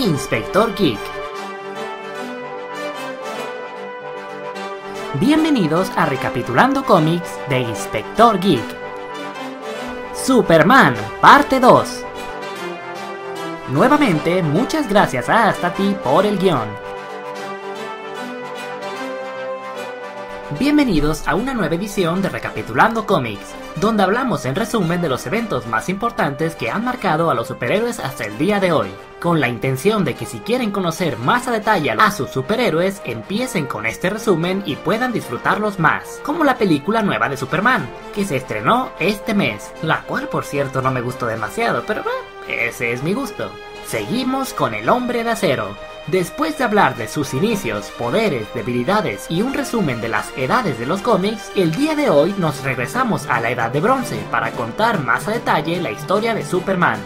Inspector Geek. Bienvenidos a Recapitulando Cómics de Inspector Geek. Superman, parte 2. Nuevamente, muchas gracias a Astati por el guion. Bienvenidos a una nueva edición de Recapitulando Comics, donde hablamos en resumen de los eventos más importantes que han marcado a los superhéroes hasta el día de hoy, con la intención de que si quieren conocer más a detalle a sus superhéroes, empiecen con este resumen y puedan disfrutarlos más, como la película nueva de Superman, que se estrenó este mes, la cual por cierto no me gustó demasiado, pero ese es mi gusto. Seguimos con el hombre de acero, Después de hablar de sus inicios, poderes, debilidades y un resumen de las edades de los cómics, el día de hoy nos regresamos a la Edad de Bronce para contar más a detalle la historia de Superman.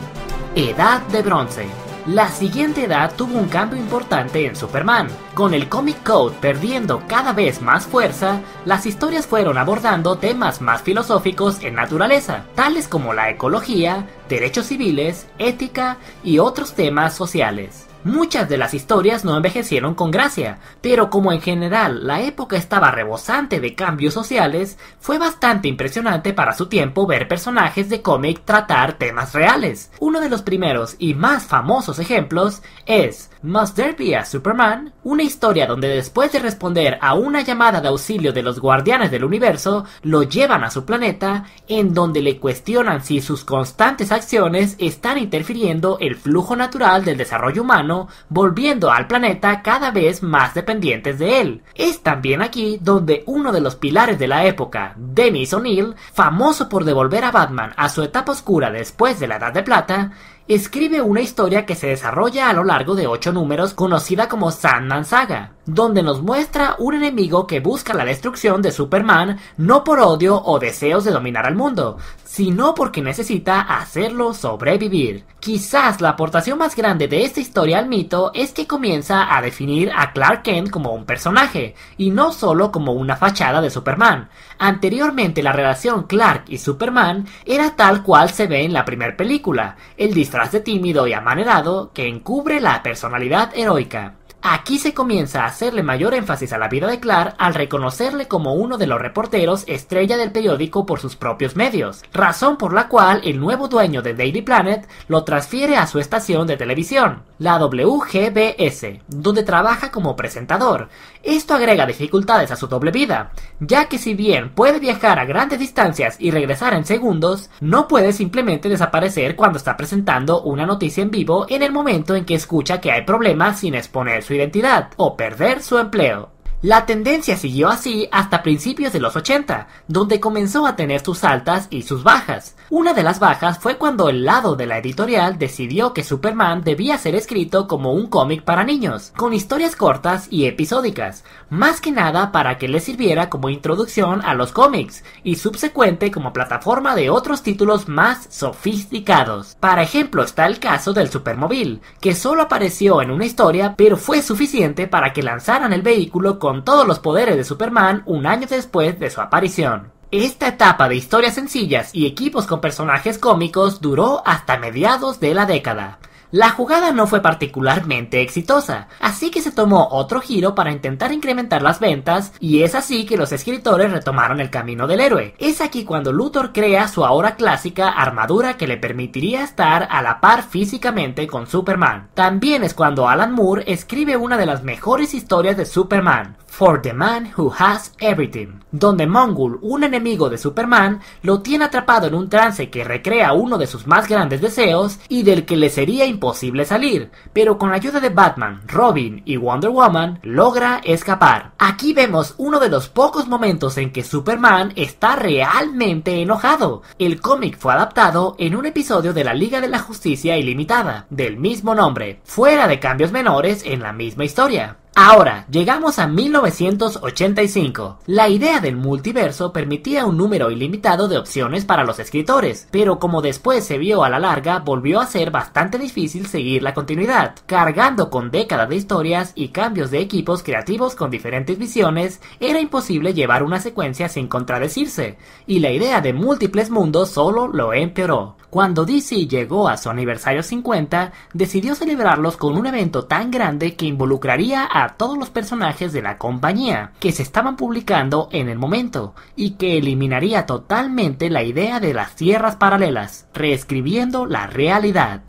Edad de Bronce. La siguiente edad tuvo un cambio importante en Superman. Con el Comic Code perdiendo cada vez más fuerza, las historias fueron abordando temas más filosóficos en naturaleza, tales como la ecología, derechos civiles, ética y otros temas sociales. Muchas de las historias no envejecieron con gracia, pero como en general la época estaba rebosante de cambios sociales, fue bastante impresionante para su tiempo ver personajes de cómic tratar temas reales. Uno de los primeros y más famosos ejemplos es Must There Be a Superman, una historia donde después de responder a una llamada de auxilio de los guardianes del universo, lo llevan a su planeta, en donde le cuestionan si sus constantes acciones están interfiriendo el flujo natural del desarrollo humano volviendo al planeta cada vez más dependientes de él. Es también aquí donde uno de los pilares de la época, Dennis O'Neill, famoso por devolver a Batman a su etapa oscura después de la Edad de Plata, escribe una historia que se desarrolla a lo largo de ocho números conocida como Sandman Saga, donde nos muestra un enemigo que busca la destrucción de Superman no por odio o deseos de dominar al mundo, sino porque necesita hacerlo sobrevivir. Quizás la aportación más grande de esta historia al mito es que comienza a definir a Clark Kent como un personaje, y no solo como una fachada de Superman. Anteriormente la relación Clark y Superman era tal cual se ve en la primera película, el disfraz de tímido y amanerado que encubre la personalidad heroica. Aquí se comienza a hacerle mayor énfasis a la vida de Clark al reconocerle como uno de los reporteros estrella del periódico por sus propios medios, razón por la cual el nuevo dueño de Daily Planet lo transfiere a su estación de televisión, la WGBS, donde trabaja como presentador. Esto agrega dificultades a su doble vida, ya que si bien puede viajar a grandes distancias y regresar en segundos, no puede simplemente desaparecer cuando está presentando una noticia en vivo en el momento en que escucha que hay problemas sin exponer su identidad o perder su empleo. La tendencia siguió así hasta principios de los 80, donde comenzó a tener sus altas y sus bajas. Una de las bajas fue cuando el lado de la editorial decidió que Superman debía ser escrito como un cómic para niños, con historias cortas y episódicas, más que nada para que le sirviera como introducción a los cómics y subsecuente como plataforma de otros títulos más sofisticados. Para ejemplo está el caso del Supermóvil, que solo apareció en una historia pero fue suficiente para que lanzaran el vehículo con todos los poderes de Superman un año después de su aparición. Esta etapa de historias sencillas y equipos con personajes cómicos duró hasta mediados de la década. La jugada no fue particularmente exitosa, así que se tomó otro giro para intentar incrementar las ventas y es así que los escritores retomaron el camino del héroe. Es aquí cuando Luthor crea su ahora clásica armadura que le permitiría estar a la par físicamente con Superman. También es cuando Alan Moore escribe una de las mejores historias de Superman, For the Man Who Has Everything, donde Mongul, un enemigo de Superman, lo tiene atrapado en un trance que recrea uno de sus más grandes deseos y del que le sería imposible salir, pero con la ayuda de Batman, Robin y Wonder Woman logra escapar. Aquí vemos uno de los pocos momentos en que Superman está realmente enojado. El cómic fue adaptado en un episodio de la Liga de la Justicia Ilimitada, del mismo nombre, fuera de cambios menores en la misma historia. Ahora, llegamos a 1985. La idea del multiverso permitía un número ilimitado de opciones para los escritores, pero como después se vio a la larga, volvió a ser bastante difícil seguir la continuidad. Cargando con décadas de historias y cambios de equipos creativos con diferentes visiones, era imposible llevar una secuencia sin contradecirse, y la idea de múltiples mundos solo lo empeoró. Cuando DC llegó a su aniversario 50, decidió celebrarlos con un evento tan grande que involucraría a todos los personajes de la compañía que se estaban publicando en el momento y que eliminaría totalmente la idea de las tierras paralelas, reescribiendo la realidad.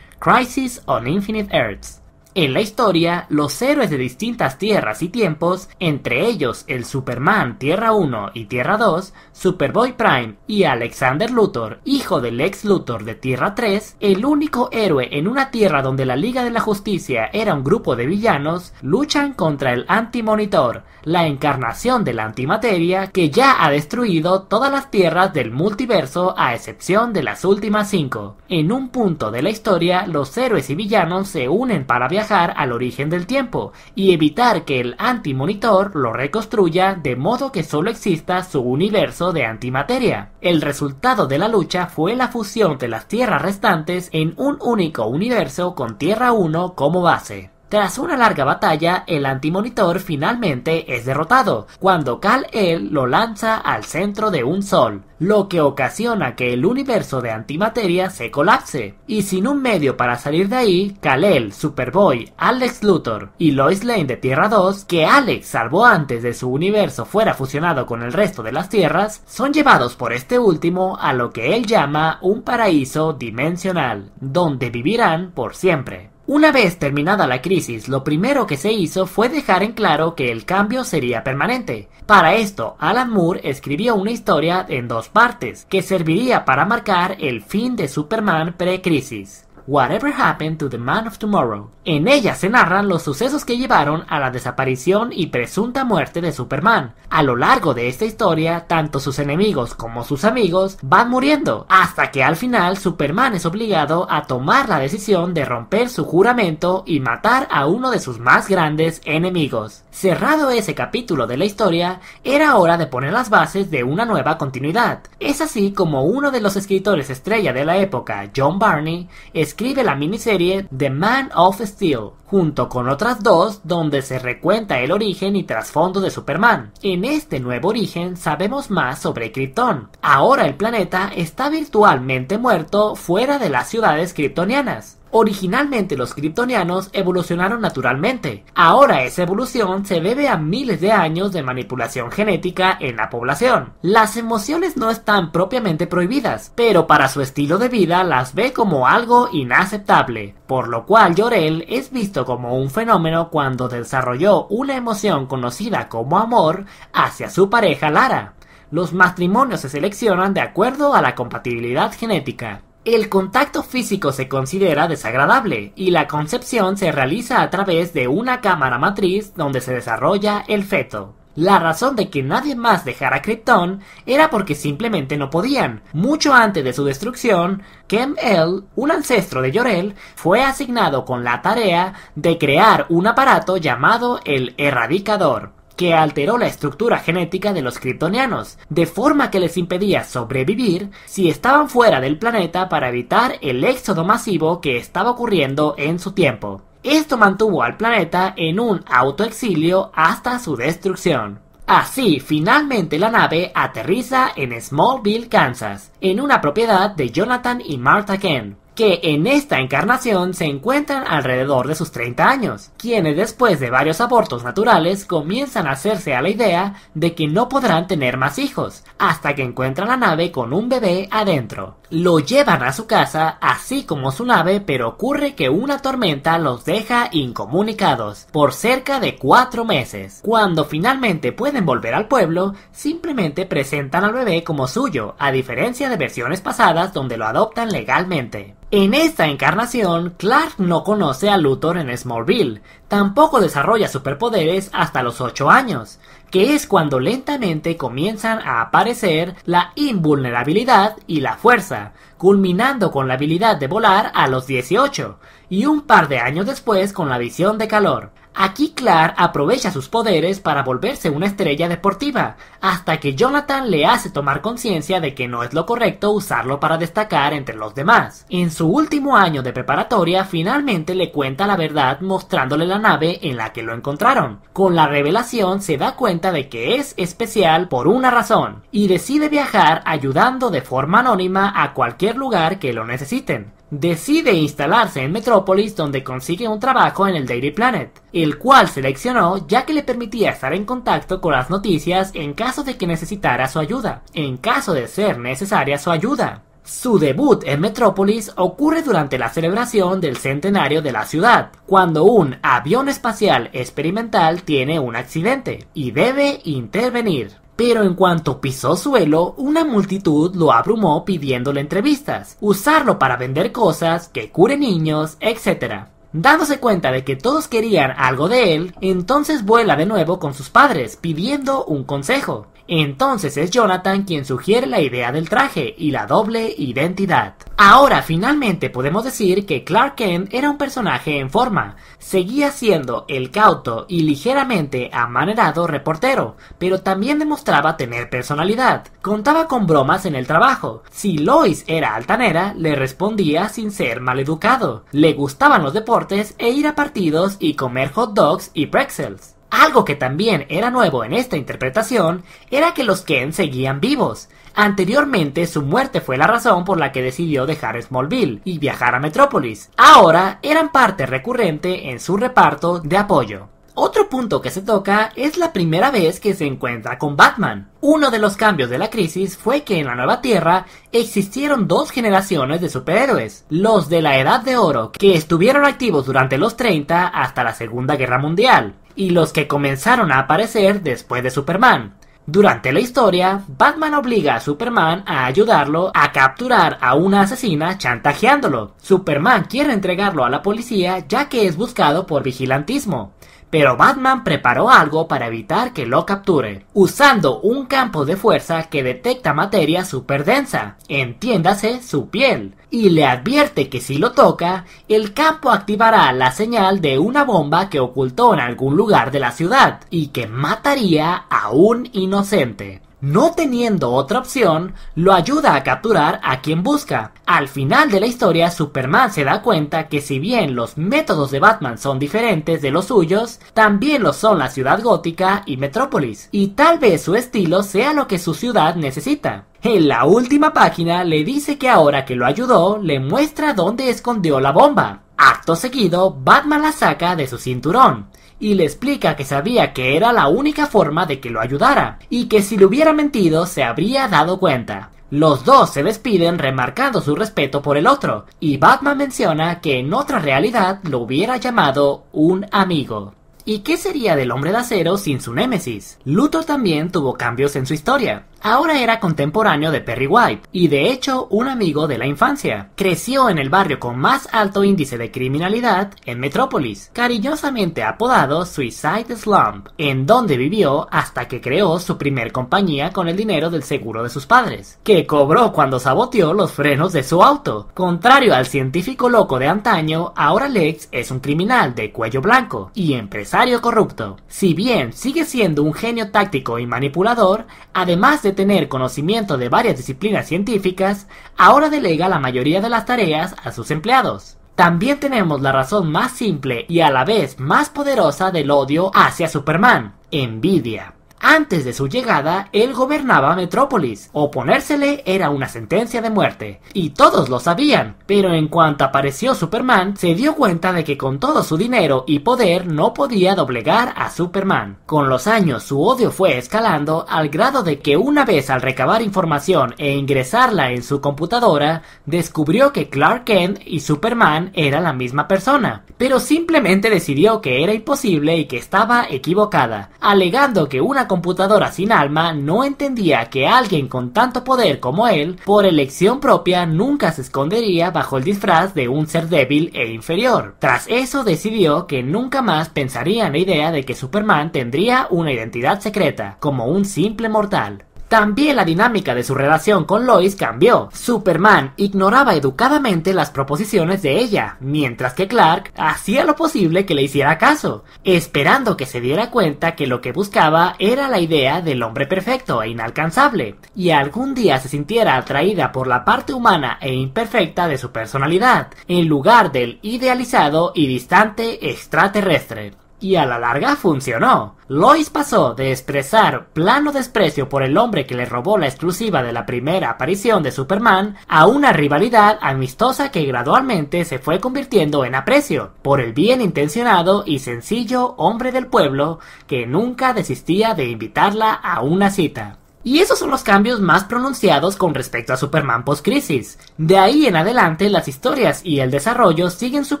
Crisis on Infinite Earths en la historia, los héroes de distintas tierras y tiempos, entre ellos el Superman Tierra 1 y Tierra 2, Superboy Prime y Alexander Luthor, hijo del ex Luthor de Tierra 3, el único héroe en una tierra donde la Liga de la Justicia era un grupo de villanos, luchan contra el Anti-Monitor, la encarnación de la antimateria que ya ha destruido todas las tierras del multiverso a excepción de las últimas cinco. En un punto de la historia, los héroes y villanos se unen para viajar al origen del tiempo y evitar que el antimonitor lo reconstruya de modo que solo exista su universo de antimateria. El resultado de la lucha fue la fusión de las tierras restantes en un único universo con Tierra 1 como base. Tras una larga batalla, el antimonitor finalmente es derrotado, cuando Kal-El lo lanza al centro de un sol, lo que ocasiona que el universo de antimateria se colapse. Y sin un medio para salir de ahí, Kal-El, Superboy, Alex Luthor y Lois Lane de Tierra 2, que Alex salvó antes de su universo fuera fusionado con el resto de las tierras, son llevados por este último a lo que él llama un paraíso dimensional, donde vivirán por siempre. Una vez terminada la crisis, lo primero que se hizo fue dejar en claro que el cambio sería permanente. Para esto, Alan Moore escribió una historia en dos partes, que serviría para marcar el fin de Superman pre-crisis. Whatever Happened to the Man of Tomorrow. En ella se narran los sucesos que llevaron a la desaparición y presunta muerte de Superman. A lo largo de esta historia, tanto sus enemigos como sus amigos van muriendo, hasta que al final Superman es obligado a tomar la decisión de romper su juramento y matar a uno de sus más grandes enemigos. Cerrado ese capítulo de la historia, era hora de poner las bases de una nueva continuidad. Es así como uno de los escritores estrella de la época, John Barney, escribe la miniserie The Man of Steel, junto con otras dos donde se recuenta el origen y trasfondo de Superman. En este nuevo origen sabemos más sobre Krypton. Ahora el planeta está virtualmente muerto fuera de las ciudades kryptonianas. Originalmente los kryptonianos evolucionaron naturalmente. Ahora esa evolución se debe a miles de años de manipulación genética en la población. Las emociones no están propiamente prohibidas, pero para su estilo de vida las ve como algo inaceptable, por lo cual Llorel es visto como un fenómeno cuando desarrolló una emoción conocida como amor hacia su pareja Lara. Los matrimonios se seleccionan de acuerdo a la compatibilidad genética. El contacto físico se considera desagradable y la concepción se realiza a través de una cámara matriz donde se desarrolla el feto. La razón de que nadie más dejara Krypton era porque simplemente no podían. Mucho antes de su destrucción, Kem-El, un ancestro de Yorel, fue asignado con la tarea de crear un aparato llamado el Erradicador que alteró la estructura genética de los kryptonianos, de forma que les impedía sobrevivir si estaban fuera del planeta para evitar el éxodo masivo que estaba ocurriendo en su tiempo. Esto mantuvo al planeta en un autoexilio hasta su destrucción. Así, finalmente la nave aterriza en Smallville, Kansas, en una propiedad de Jonathan y Martha Kent, que en esta encarnación se encuentran alrededor de sus 30 años, quienes después de varios abortos naturales comienzan a hacerse a la idea de que no podrán tener más hijos, hasta que encuentran la nave con un bebé adentro. Lo llevan a su casa, así como su nave, pero ocurre que una tormenta los deja incomunicados por cerca de cuatro meses. Cuando finalmente pueden volver al pueblo, simplemente presentan al bebé como suyo, a diferencia de versiones pasadas donde lo adoptan legalmente. En esta encarnación, Clark no conoce a Luthor en Smallville, tampoco desarrolla superpoderes hasta los 8 años, que es cuando lentamente comienzan a aparecer la invulnerabilidad y la fuerza, culminando con la habilidad de volar a los 18, y un par de años después con la visión de calor. Aquí Clark aprovecha sus poderes para volverse una estrella deportiva, hasta que Jonathan le hace tomar conciencia de que no es lo correcto usarlo para destacar entre los demás. En su último año de preparatoria finalmente le cuenta la verdad mostrándole la nave en la que lo encontraron. Con la revelación se da cuenta de que es especial por una razón, y decide viajar ayudando de forma anónima a cualquier lugar que lo necesiten decide instalarse en Metrópolis donde consigue un trabajo en el Daily Planet, el cual seleccionó ya que le permitía estar en contacto con las noticias en caso de que necesitara su ayuda, en caso de ser necesaria su ayuda. Su debut en Metrópolis ocurre durante la celebración del centenario de la ciudad, cuando un avión espacial experimental tiene un accidente y debe intervenir. Pero en cuanto pisó suelo, una multitud lo abrumó pidiéndole entrevistas, usarlo para vender cosas, que cure niños, etc. Dándose cuenta de que todos querían algo de él, entonces vuela de nuevo con sus padres, pidiendo un consejo. Entonces es Jonathan quien sugiere la idea del traje y la doble identidad. Ahora finalmente podemos decir que Clark Kent era un personaje en forma. Seguía siendo el cauto y ligeramente amanerado reportero, pero también demostraba tener personalidad. Contaba con bromas en el trabajo. Si Lois era altanera, le respondía sin ser maleducado. Le gustaban los deportes e ir a partidos y comer hot dogs y pretzels. Algo que también era nuevo en esta interpretación era que los Ken seguían vivos. Anteriormente su muerte fue la razón por la que decidió dejar Smallville y viajar a Metrópolis. Ahora eran parte recurrente en su reparto de apoyo. Otro punto que se toca es la primera vez que se encuentra con Batman. Uno de los cambios de la crisis fue que en la nueva Tierra existieron dos generaciones de superhéroes, los de la Edad de Oro, que estuvieron activos durante los 30 hasta la Segunda Guerra Mundial, y los que comenzaron a aparecer después de Superman. Durante la historia, Batman obliga a Superman a ayudarlo a capturar a una asesina chantajeándolo. Superman quiere entregarlo a la policía ya que es buscado por vigilantismo pero Batman preparó algo para evitar que lo capture, usando un campo de fuerza que detecta materia super densa, entiéndase su piel, y le advierte que si lo toca, el campo activará la señal de una bomba que ocultó en algún lugar de la ciudad y que mataría a un inocente no teniendo otra opción, lo ayuda a capturar a quien busca. Al final de la historia, Superman se da cuenta que si bien los métodos de Batman son diferentes de los suyos, también lo son la ciudad gótica y Metrópolis, y tal vez su estilo sea lo que su ciudad necesita. En la última página le dice que ahora que lo ayudó, le muestra dónde escondió la bomba. Acto seguido, Batman la saca de su cinturón y le explica que sabía que era la única forma de que lo ayudara, y que si le hubiera mentido se habría dado cuenta. Los dos se despiden remarcando su respeto por el otro, y Batman menciona que en otra realidad lo hubiera llamado un amigo. ¿Y qué sería del hombre de acero sin su némesis? Luthor también tuvo cambios en su historia. Ahora era contemporáneo de Perry White y de hecho un amigo de la infancia. Creció en el barrio con más alto índice de criminalidad en Metrópolis, cariñosamente apodado Suicide Slump, en donde vivió hasta que creó su primer compañía con el dinero del seguro de sus padres, que cobró cuando saboteó los frenos de su auto. Contrario al científico loco de antaño, ahora Lex es un criminal de cuello blanco y empresario corrupto. Si bien sigue siendo un genio táctico y manipulador, además de tener conocimiento de varias disciplinas científicas, ahora delega la mayoría de las tareas a sus empleados. También tenemos la razón más simple y a la vez más poderosa del odio hacia Superman, envidia. Antes de su llegada, él gobernaba Metrópolis. Oponérsele era una sentencia de muerte. Y todos lo sabían. Pero en cuanto apareció Superman, se dio cuenta de que con todo su dinero y poder no podía doblegar a Superman. Con los años su odio fue escalando al grado de que una vez al recabar información e ingresarla en su computadora, descubrió que Clark Kent y Superman eran la misma persona. Pero simplemente decidió que era imposible y que estaba equivocada, alegando que una computadora sin alma no entendía que alguien con tanto poder como él, por elección propia, nunca se escondería bajo el disfraz de un ser débil e inferior. Tras eso decidió que nunca más pensaría en la idea de que Superman tendría una identidad secreta, como un simple mortal. También la dinámica de su relación con Lois cambió. Superman ignoraba educadamente las proposiciones de ella, mientras que Clark hacía lo posible que le hiciera caso, esperando que se diera cuenta que lo que buscaba era la idea del hombre perfecto e inalcanzable, y algún día se sintiera atraída por la parte humana e imperfecta de su personalidad, en lugar del idealizado y distante extraterrestre. Y a la larga funcionó. Lois pasó de expresar plano desprecio por el hombre que le robó la exclusiva de la primera aparición de Superman a una rivalidad amistosa que gradualmente se fue convirtiendo en aprecio por el bien intencionado y sencillo hombre del pueblo que nunca desistía de invitarla a una cita. Y esos son los cambios más pronunciados con respecto a Superman post-crisis. De ahí en adelante las historias y el desarrollo siguen su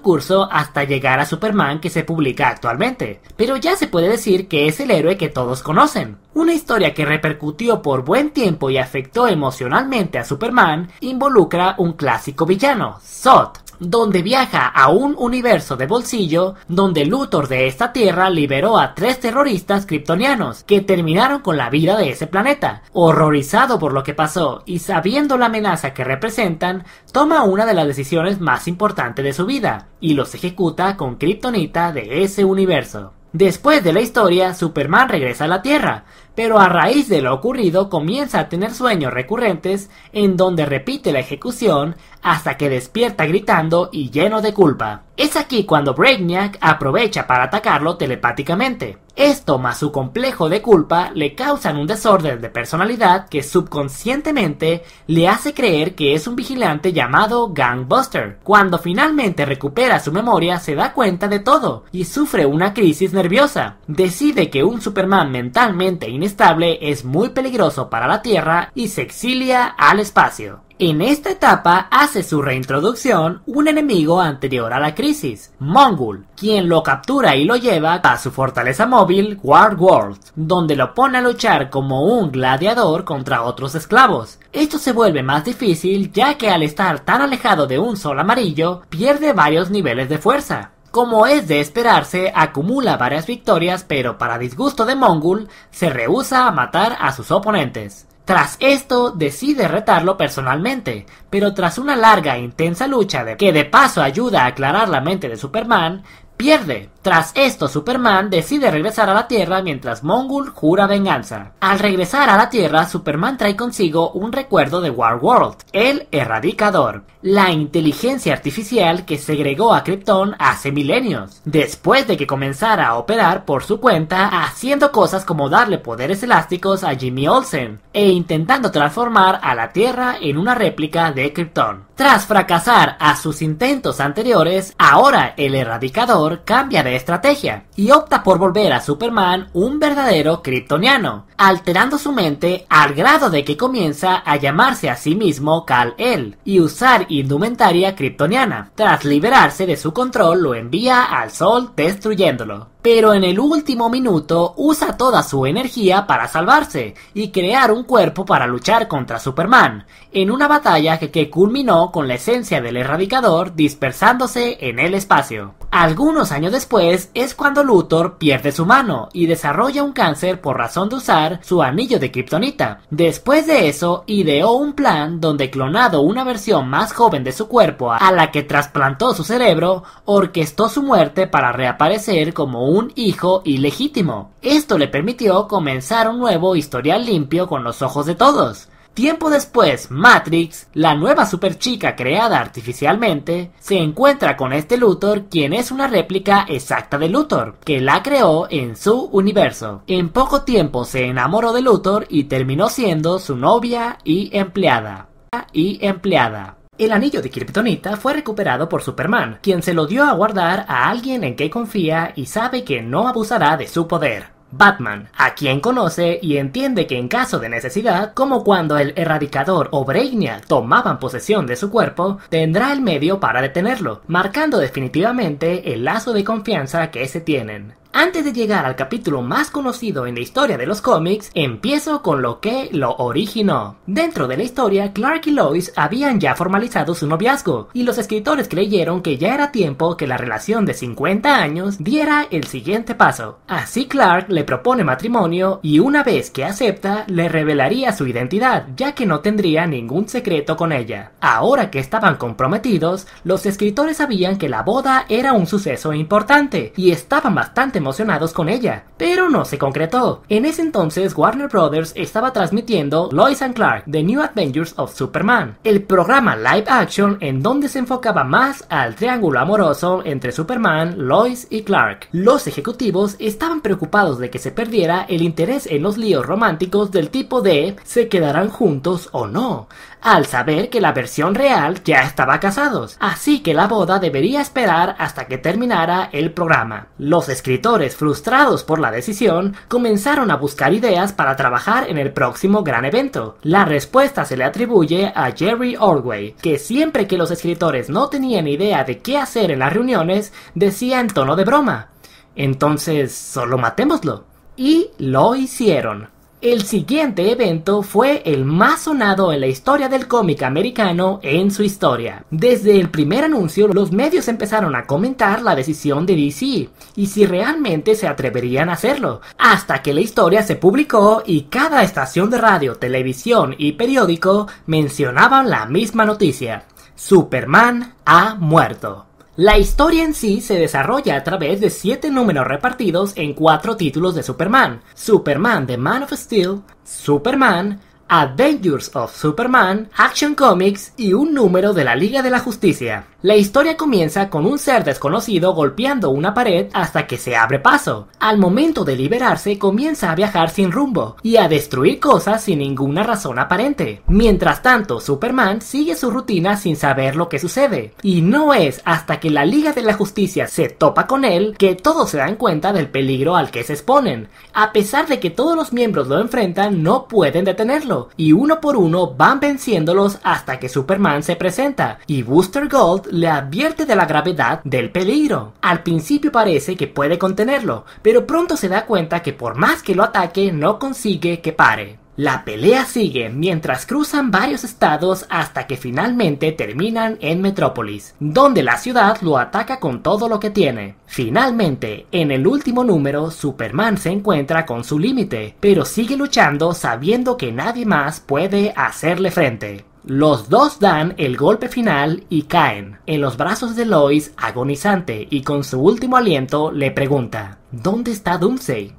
curso hasta llegar a Superman que se publica actualmente. Pero ya se puede decir que es el héroe que todos conocen. Una historia que repercutió por buen tiempo y afectó emocionalmente a Superman involucra un clásico villano, Zod donde viaja a un universo de bolsillo donde Luthor de esta tierra liberó a tres terroristas kryptonianos que terminaron con la vida de ese planeta. Horrorizado por lo que pasó y sabiendo la amenaza que representan, toma una de las decisiones más importantes de su vida y los ejecuta con kryptonita de ese universo. Después de la historia, Superman regresa a la Tierra, pero a raíz de lo ocurrido comienza a tener sueños recurrentes en donde repite la ejecución hasta que despierta gritando y lleno de culpa. Es aquí cuando Brainiac aprovecha para atacarlo telepáticamente. Esto más su complejo de culpa le causan un desorden de personalidad que subconscientemente le hace creer que es un vigilante llamado Gangbuster. Cuando finalmente recupera su memoria se da cuenta de todo y sufre una crisis nerviosa. Decide que un Superman mentalmente inestable es muy peligroso para la Tierra y se exilia al espacio. En esta etapa hace su reintroducción un enemigo anterior a la crisis, Mongul, quien lo captura y lo lleva a su fortaleza móvil War World, donde lo pone a luchar como un gladiador contra otros esclavos. Esto se vuelve más difícil ya que al estar tan alejado de un sol amarillo, pierde varios niveles de fuerza. Como es de esperarse, acumula varias victorias, pero para disgusto de Mongul, se rehúsa a matar a sus oponentes. Tras esto, decide retarlo personalmente, pero tras una larga e intensa lucha de que de paso ayuda a aclarar la mente de Superman, pierde. Tras esto, Superman decide regresar a la Tierra mientras Mongul jura venganza. Al regresar a la Tierra, Superman trae consigo un recuerdo de War World, el Erradicador, la inteligencia artificial que segregó a Krypton hace milenios, después de que comenzara a operar por su cuenta haciendo cosas como darle poderes elásticos a Jimmy Olsen e intentando transformar a la Tierra en una réplica de Krypton. Tras fracasar a sus intentos anteriores, ahora el Erradicador cambia de estrategia y opta por volver a Superman un verdadero kryptoniano, alterando su mente al grado de que comienza a llamarse a sí mismo Kal-El y usar indumentaria kryptoniana. Tras liberarse de su control, lo envía al Sol destruyéndolo pero en el último minuto usa toda su energía para salvarse y crear un cuerpo para luchar contra Superman, en una batalla que, culminó con la esencia del erradicador dispersándose en el espacio. Algunos años después es cuando Luthor pierde su mano y desarrolla un cáncer por razón de usar su anillo de kriptonita. Después de eso, ideó un plan donde clonado una versión más joven de su cuerpo a la que trasplantó su cerebro, orquestó su muerte para reaparecer como un hijo ilegítimo. Esto le permitió comenzar un nuevo historial limpio con los ojos de todos. Tiempo después, Matrix, la nueva superchica creada artificialmente, se encuentra con este Luthor, quien es una réplica exacta de Luthor, que la creó en su universo. En poco tiempo se enamoró de Luthor y terminó siendo su novia y empleada. Y empleada. El anillo de Kryptonita fue recuperado por Superman, quien se lo dio a guardar a alguien en que confía y sabe que no abusará de su poder. Batman, a quien conoce y entiende que en caso de necesidad, como cuando el Erradicador o Brainiac tomaban posesión de su cuerpo, tendrá el medio para detenerlo, marcando definitivamente el lazo de confianza que se tienen. Antes de llegar al capítulo más conocido en la historia de los cómics, empiezo con lo que lo originó. Dentro de la historia, Clark y Lois habían ya formalizado su noviazgo, y los escritores creyeron que ya era tiempo que la relación de 50 años diera el siguiente paso. Así Clark le propone matrimonio y una vez que acepta, le revelaría su identidad, ya que no tendría ningún secreto con ella. Ahora que estaban comprometidos, los escritores sabían que la boda era un suceso importante, y estaban bastante emocionados con ella, pero no se concretó. En ese entonces Warner Brothers estaba transmitiendo Lois and Clark, The New Adventures of Superman, el programa live action en donde se enfocaba más al triángulo amoroso entre Superman, Lois y Clark. Los ejecutivos estaban preocupados de que se perdiera el interés en los líos románticos del tipo de se quedarán juntos o no, al saber que la versión real ya estaba casados, así que la boda debería esperar hasta que terminara el programa. Los escritores, frustrados por la decisión, comenzaron a buscar ideas para trabajar en el próximo gran evento. La respuesta se le atribuye a Jerry Ordway, que siempre que los escritores no tenían idea de qué hacer en las reuniones, decía en tono de broma, entonces solo matémoslo. Y lo hicieron. El siguiente evento fue el más sonado en la historia del cómic americano en su historia. Desde el primer anuncio, los medios empezaron a comentar la decisión de DC y si realmente se atreverían a hacerlo, hasta que la historia se publicó y cada estación de radio, televisión y periódico mencionaban la misma noticia. Superman ha muerto. La historia en sí se desarrolla a través de siete números repartidos en cuatro títulos de Superman. Superman The Man of Steel, Superman, Adventures of Superman, Action Comics y un número de la Liga de la Justicia. La historia comienza con un ser desconocido golpeando una pared hasta que se abre paso. Al momento de liberarse comienza a viajar sin rumbo y a destruir cosas sin ninguna razón aparente. Mientras tanto, Superman sigue su rutina sin saber lo que sucede. Y no es hasta que la Liga de la Justicia se topa con él que todos se dan cuenta del peligro al que se exponen. A pesar de que todos los miembros lo enfrentan, no pueden detenerlo. Y uno por uno van venciéndolos hasta que Superman se presenta. Y Booster Gold le advierte de la gravedad del peligro. Al principio parece que puede contenerlo, pero pronto se da cuenta que por más que lo ataque no consigue que pare. La pelea sigue mientras cruzan varios estados hasta que finalmente terminan en Metrópolis, donde la ciudad lo ataca con todo lo que tiene. Finalmente, en el último número, Superman se encuentra con su límite, pero sigue luchando sabiendo que nadie más puede hacerle frente. Los dos dan el golpe final y caen en los brazos de Lois agonizante y con su último aliento le pregunta ¿Dónde está Doomsday?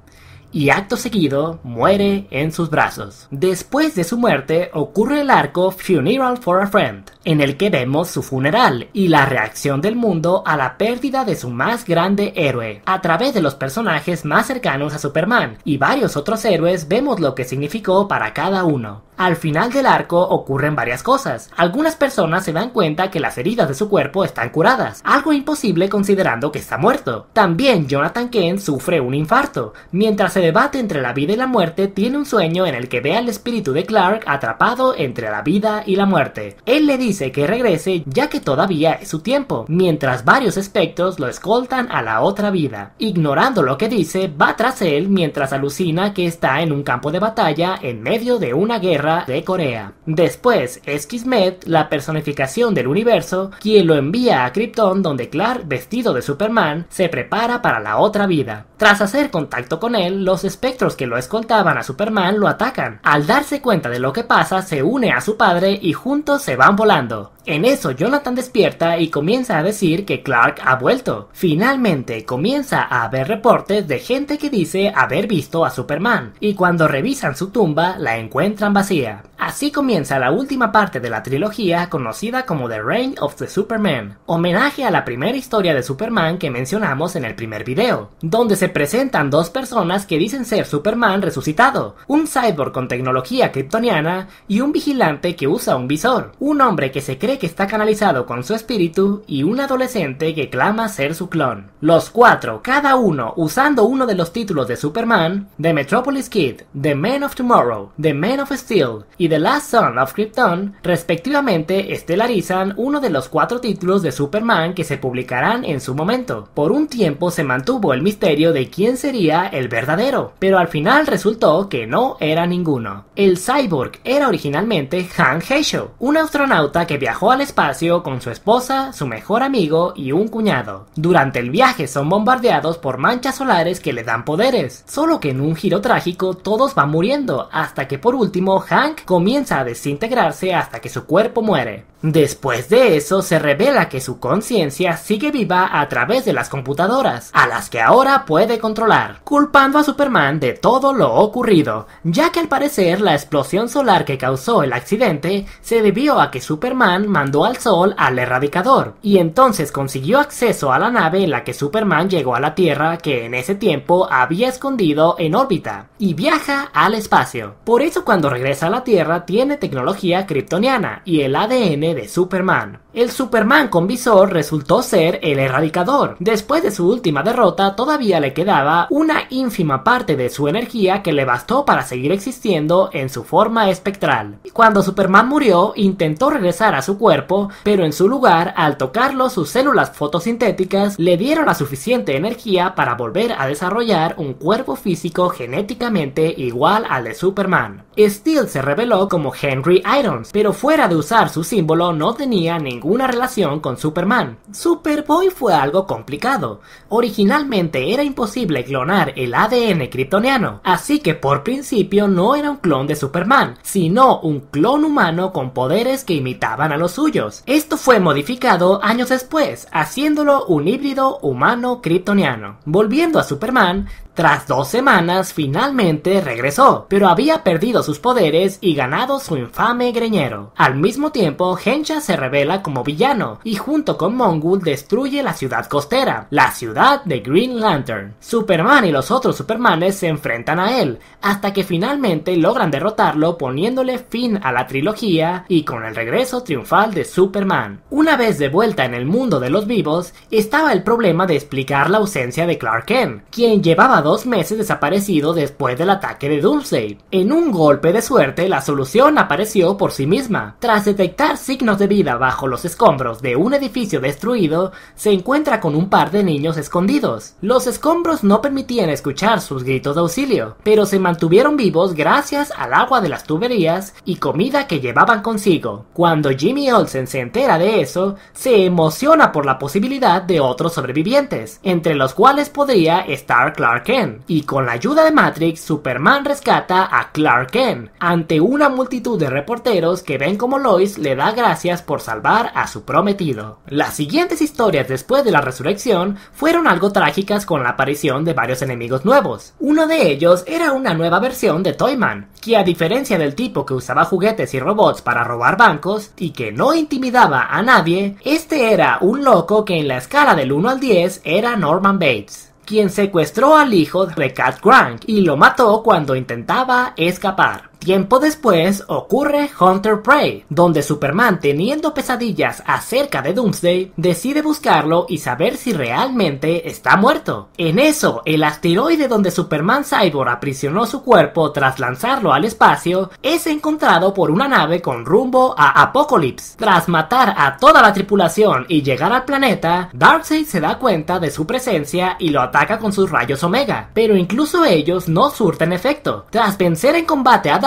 Y acto seguido muere en sus brazos. Después de su muerte ocurre el arco Funeral for a Friend, en el que vemos su funeral y la reacción del mundo a la pérdida de su más grande héroe. A través de los personajes más cercanos a Superman y varios otros héroes vemos lo que significó para cada uno. Al final del arco ocurren varias cosas. Algunas personas se dan cuenta que las heridas de su cuerpo están curadas, algo imposible considerando que está muerto. También Jonathan Kent sufre un infarto. Mientras se debate entre la vida y la muerte, tiene un sueño en el que ve al espíritu de Clark atrapado entre la vida y la muerte. Él le dice que regrese ya que todavía es su tiempo, mientras varios espectros lo escoltan a la otra vida. Ignorando lo que dice, va tras él mientras alucina que está en un campo de batalla en medio de una guerra de Corea. Después es Kismet, la personificación del universo, quien lo envía a Krypton donde Clark, vestido de Superman, se prepara para la otra vida. Tras hacer contacto con él, los espectros que lo escoltaban a Superman lo atacan. Al darse cuenta de lo que pasa, se une a su padre y juntos se van volando. En eso Jonathan despierta y comienza a decir que Clark ha vuelto. Finalmente comienza a haber reportes de gente que dice haber visto a Superman y cuando revisan su tumba la encuentran vacía. Así comienza la última parte de la trilogía conocida como The Reign of the Superman, homenaje a la primera historia de Superman que mencionamos en el primer video, donde se presentan dos personas que dicen ser Superman resucitado, un cyborg con tecnología kryptoniana y un vigilante que usa un visor, un hombre que se cree que está canalizado con su espíritu y un adolescente que clama ser su clon. Los cuatro, cada uno usando uno de los títulos de Superman, The Metropolis Kid, The Man of Tomorrow, The Man of Steel y The Last Son of Krypton, respectivamente estelarizan uno de los cuatro títulos de Superman que se publicarán en su momento. Por un tiempo se mantuvo el misterio de quién sería el verdadero, pero al final resultó que no era ninguno. El cyborg era originalmente Han Heisho, un astronauta que viajó al espacio con su esposa, su mejor amigo y un cuñado. Durante el viaje son bombardeados por manchas solares que le dan poderes, solo que en un giro trágico todos van muriendo, hasta que por último Hank comienza a desintegrarse hasta que su cuerpo muere. Después de eso se revela que su conciencia sigue viva a través de las computadoras, a las que ahora puede controlar, culpando a Superman de todo lo ocurrido, ya que al parecer la explosión solar que causó el accidente se debió a que Superman mandó al Sol al erradicador, y entonces consiguió acceso a la nave en la que Superman llegó a la Tierra que en ese tiempo había escondido en órbita, y viaja al espacio. Por eso cuando regresa a la Tierra tiene tecnología kryptoniana y el ADN de Superman. El Superman con visor resultó ser el erradicador. Después de su última derrota todavía le quedaba una ínfima parte de su energía que le bastó para seguir existiendo en su forma espectral. Cuando Superman murió intentó regresar a su cuerpo, pero en su lugar al tocarlo sus células fotosintéticas le dieron la suficiente energía para volver a desarrollar un cuerpo físico genéticamente igual al de Superman. Steel se reveló como Henry Irons, pero fuera de usar su símbolo no tenía ninguna relación con Superman. Superboy fue algo complicado. Originalmente era imposible clonar el ADN kryptoniano, así que por principio no era un clon de Superman, sino un clon humano con poderes que imitaban a los suyos. Esto fue modificado años después, haciéndolo un híbrido humano kryptoniano. Volviendo a Superman, tras dos semanas finalmente regresó, pero había perdido sus poderes y ganado su infame greñero. Al mismo tiempo, Hensha se revela como villano y junto con Mongul destruye la ciudad costera, la ciudad de Green Lantern. Superman y los otros Supermanes se enfrentan a él, hasta que finalmente logran derrotarlo poniéndole fin a la trilogía y con el regreso triunfal de Superman. Una vez de vuelta en el mundo de los vivos, estaba el problema de explicar la ausencia de Clark Kent, quien llevaba dos meses desaparecido después del ataque de Doomsday. En un golpe de suerte, la solución apareció por sí misma. Tras detectar signos de vida bajo los escombros de un edificio destruido, se encuentra con un par de niños escondidos. Los escombros no permitían escuchar sus gritos de auxilio, pero se mantuvieron vivos gracias al agua de las tuberías y comida que llevaban consigo. Cuando Jimmy Olsen se entera de eso, se emociona por la posibilidad de otros sobrevivientes, entre los cuales podría estar Clark Kent y con la ayuda de Matrix, Superman rescata a Clark Kent ante una multitud de reporteros que ven como Lois le da gracias por salvar a su prometido. Las siguientes historias después de la resurrección fueron algo trágicas con la aparición de varios enemigos nuevos. Uno de ellos era una nueva versión de Toyman, que a diferencia del tipo que usaba juguetes y robots para robar bancos y que no intimidaba a nadie, este era un loco que en la escala del 1 al 10 era Norman Bates quien secuestró al hijo de Cat Grant y lo mató cuando intentaba escapar. Tiempo después ocurre Hunter Prey, donde Superman, teniendo pesadillas acerca de Doomsday, decide buscarlo y saber si realmente está muerto. En eso, el asteroide donde Superman Cyborg aprisionó su cuerpo tras lanzarlo al espacio es encontrado por una nave con rumbo a Apocalypse. Tras matar a toda la tripulación y llegar al planeta, Darkseid se da cuenta de su presencia y lo ataca con sus rayos Omega, pero incluso ellos no surten efecto. Tras vencer en combate a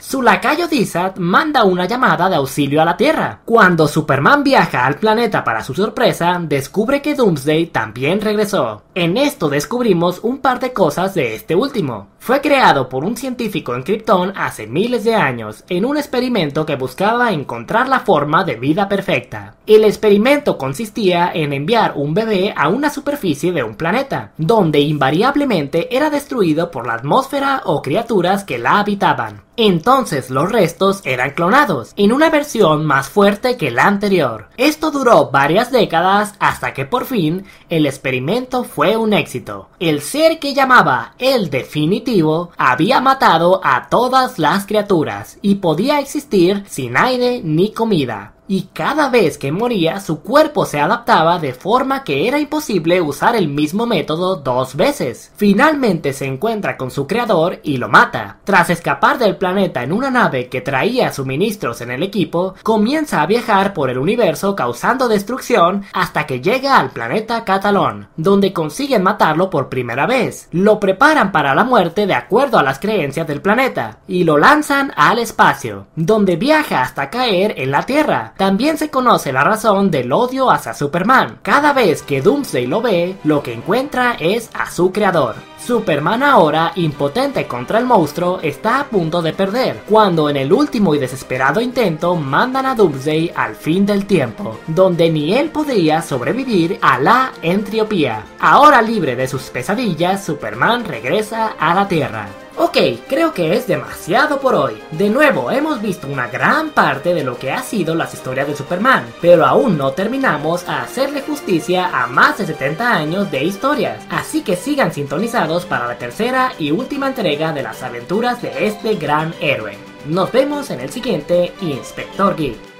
su lacayo Dizat manda una llamada de auxilio a la Tierra. Cuando Superman viaja al planeta para su sorpresa, descubre que Doomsday también regresó. En esto descubrimos un par de cosas de este último. Fue creado por un científico en Krypton hace miles de años, en un experimento que buscaba encontrar la forma de vida perfecta. El experimento consistía en enviar un bebé a una superficie de un planeta, donde invariablemente era destruido por la atmósfera o criaturas que la habitaban. Entonces los restos eran clonados, en una versión más fuerte que la anterior. Esto duró varias décadas hasta que por fin el experimento fue un éxito. El ser que llamaba el definitivo había matado a todas las criaturas y podía existir sin aire ni comida. Y cada vez que moría su cuerpo se adaptaba de forma que era imposible usar el mismo método dos veces. Finalmente se encuentra con su creador y lo mata. Tras escapar del planeta en una nave que traía suministros en el equipo, comienza a viajar por el universo causando destrucción hasta que llega al planeta Catalón, donde consiguen matarlo por primera vez. Lo preparan para la muerte de acuerdo a las creencias del planeta y lo lanzan al espacio, donde viaja hasta caer en la Tierra. También se conoce la razón del odio hacia Superman. Cada vez que Doomsday lo ve, lo que encuentra es a su creador. Superman ahora, impotente contra el monstruo, está a punto de perder, cuando en el último y desesperado intento mandan a Doomsday al fin del tiempo, donde ni él podría sobrevivir a la entropía. Ahora libre de sus pesadillas, Superman regresa a la Tierra. Ok, creo que es demasiado por hoy. De nuevo, hemos visto una gran parte de lo que ha sido las historias de Superman, pero aún no terminamos a hacerle justicia a más de 70 años de historias. Así que sigan sintonizados para la tercera y última entrega de las aventuras de este gran héroe. Nos vemos en el siguiente Inspector Geek.